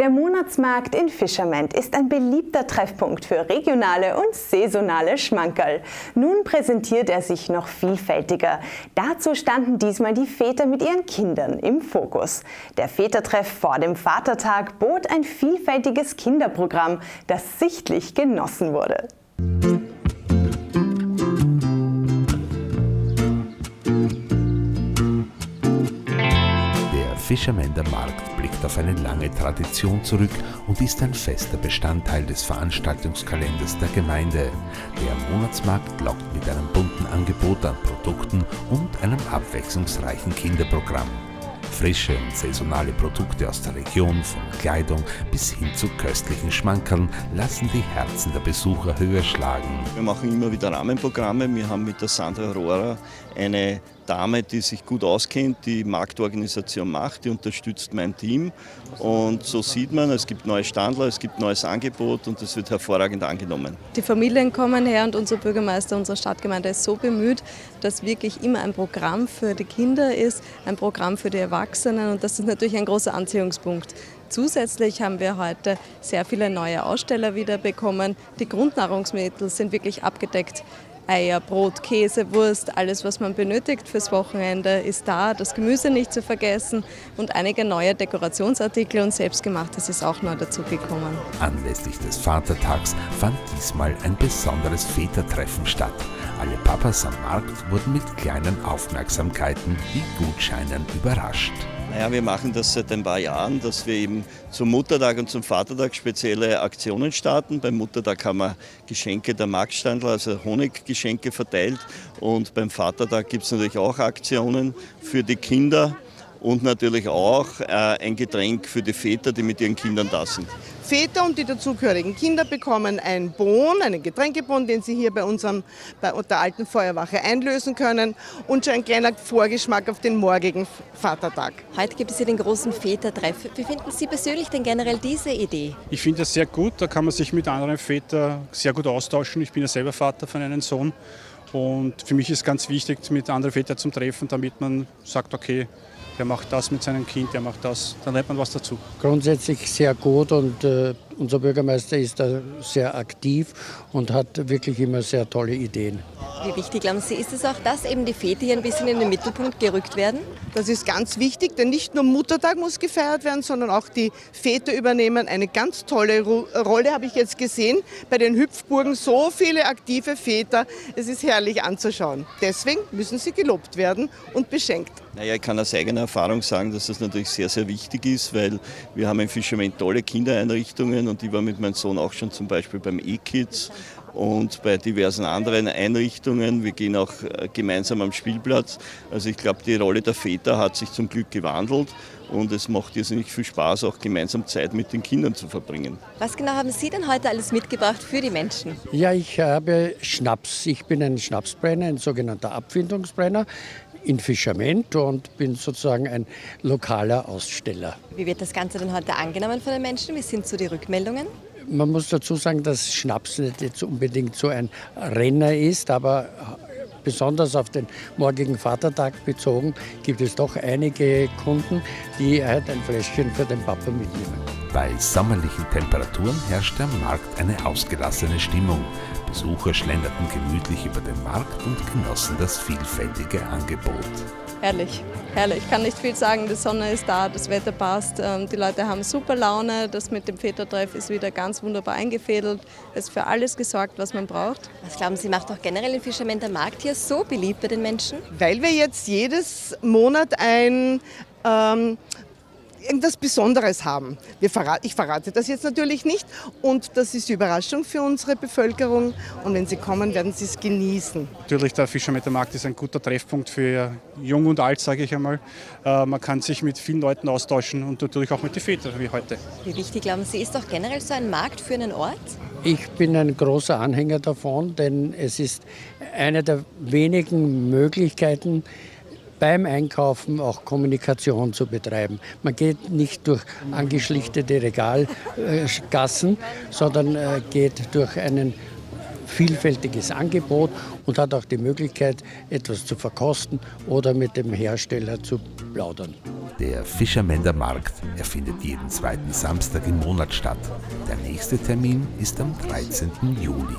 Der Monatsmarkt in Fischerment ist ein beliebter Treffpunkt für regionale und saisonale Schmankerl. Nun präsentiert er sich noch vielfältiger. Dazu standen diesmal die Väter mit ihren Kindern im Fokus. Der Vätertreff vor dem Vatertag bot ein vielfältiges Kinderprogramm, das sichtlich genossen wurde. Fischermänder Markt blickt auf eine lange Tradition zurück und ist ein fester Bestandteil des Veranstaltungskalenders der Gemeinde. Der Monatsmarkt lockt mit einem bunten Angebot an Produkten und einem abwechslungsreichen Kinderprogramm. Frische und saisonale Produkte aus der Region, von Kleidung bis hin zu köstlichen Schmankerln, lassen die Herzen der Besucher höher schlagen. Wir machen immer wieder Rahmenprogramme. Wir haben mit der Sandra Rohrer eine Dame, die sich gut auskennt, die Marktorganisation macht, die unterstützt mein Team. Und so sieht man, es gibt neue Standler, es gibt neues Angebot und es wird hervorragend angenommen. Die Familien kommen her und unser Bürgermeister unserer Stadtgemeinde ist so bemüht, dass wirklich immer ein Programm für die Kinder ist, ein Programm für die Erwachsenen und das ist natürlich ein großer Anziehungspunkt. Zusätzlich haben wir heute sehr viele neue Aussteller wieder bekommen. Die Grundnahrungsmittel sind wirklich abgedeckt. Eier, Brot, Käse, Wurst, alles, was man benötigt fürs Wochenende, ist da. Das Gemüse nicht zu vergessen und einige neue Dekorationsartikel und Selbstgemachtes ist auch neu dazugekommen. Anlässlich des Vatertags fand diesmal ein besonderes Vätertreffen statt. Alle Papas am Markt wurden mit kleinen Aufmerksamkeiten wie Gutscheinen überrascht. Naja, wir machen das seit ein paar Jahren, dass wir eben zum Muttertag und zum Vatertag spezielle Aktionen starten. Beim Muttertag haben wir Geschenke der Marktstandler, also Honiggeschenke verteilt. Und beim Vatertag gibt es natürlich auch Aktionen für die Kinder und natürlich auch äh, ein Getränk für die Väter, die mit ihren Kindern da sind. Väter und die dazugehörigen Kinder bekommen ein Bon, einen Getränkebon, den sie hier bei unserem bei der alten Feuerwache einlösen können und schon ein kleiner Vorgeschmack auf den morgigen Vatertag. Heute gibt es hier den großen Vätertreff. Wie finden Sie persönlich denn generell diese Idee? Ich finde das sehr gut. Da kann man sich mit anderen Vätern sehr gut austauschen. Ich bin ja selber Vater von einem Sohn und für mich ist ganz wichtig, mit anderen Vätern zu treffen, damit man sagt, okay, der macht das mit seinem Kind, der macht das, dann lernt man was dazu. Grundsätzlich sehr gut und äh, unser Bürgermeister ist da sehr aktiv und hat wirklich immer sehr tolle Ideen. Wie wichtig glauben Sie, ist es auch, dass eben die Väter hier ein bisschen in den Mittelpunkt gerückt werden? Das ist ganz wichtig, denn nicht nur Muttertag muss gefeiert werden, sondern auch die Väter übernehmen eine ganz tolle Rolle, habe ich jetzt gesehen. Bei den Hüpfburgen so viele aktive Väter, es ist herrlich anzuschauen. Deswegen müssen sie gelobt werden und beschenkt. Naja, ich kann aus eigener Erfahrung sagen, dass das natürlich sehr, sehr wichtig ist, weil wir haben in Fischermann tolle Kindereinrichtungen und ich war mit meinem Sohn auch schon zum Beispiel beim E-Kids und bei diversen anderen Einrichtungen. Wir gehen auch äh, gemeinsam am Spielplatz. Also ich glaube, die Rolle der Väter hat sich zum Glück gewandelt und es macht irrsinnig viel Spaß, auch gemeinsam Zeit mit den Kindern zu verbringen. Was genau haben Sie denn heute alles mitgebracht für die Menschen? Ja, ich habe Schnaps. Ich bin ein Schnapsbrenner, ein sogenannter Abfindungsbrenner in Fischament und bin sozusagen ein lokaler Aussteller. Wie wird das Ganze denn heute angenommen von den Menschen? Wie sind so die Rückmeldungen? Man muss dazu sagen, dass Schnaps nicht jetzt unbedingt so ein Renner ist, aber besonders auf den morgigen Vatertag bezogen, gibt es doch einige Kunden, die halt ein Fläschchen für den Papa mitnehmen. Bei sommerlichen Temperaturen herrscht am Markt eine ausgelassene Stimmung. Besucher schlenderten gemütlich über den Markt und genossen das vielfältige Angebot. Herrlich, herrlich. Ich kann nicht viel sagen. Die Sonne ist da, das Wetter passt, ähm, die Leute haben super Laune. Das mit dem Vätertreff ist wieder ganz wunderbar eingefädelt. Es ist für alles gesorgt, was man braucht. Was glauben Sie, macht auch generell den Fischermann der Markt hier so beliebt bei den Menschen? Weil wir jetzt jedes Monat ein ähm, irgendwas Besonderes haben. Verrat, ich verrate das jetzt natürlich nicht und das ist die Überraschung für unsere Bevölkerung und wenn sie kommen, werden sie es genießen. Natürlich, der Fischermettermarkt ist ein guter Treffpunkt für Jung und Alt, sage ich einmal. Äh, man kann sich mit vielen Leuten austauschen und natürlich auch mit den Vätern wie heute. Wie wichtig glauben Sie, ist doch generell so ein Markt für einen Ort? Ich bin ein großer Anhänger davon, denn es ist eine der wenigen Möglichkeiten, beim Einkaufen auch Kommunikation zu betreiben. Man geht nicht durch angeschlichtete Regalgassen, sondern äh, geht durch ein vielfältiges Angebot und hat auch die Möglichkeit, etwas zu verkosten oder mit dem Hersteller zu plaudern. Der Fischermänder Markt erfindet jeden zweiten Samstag im Monat statt. Der nächste Termin ist am 13. Juli.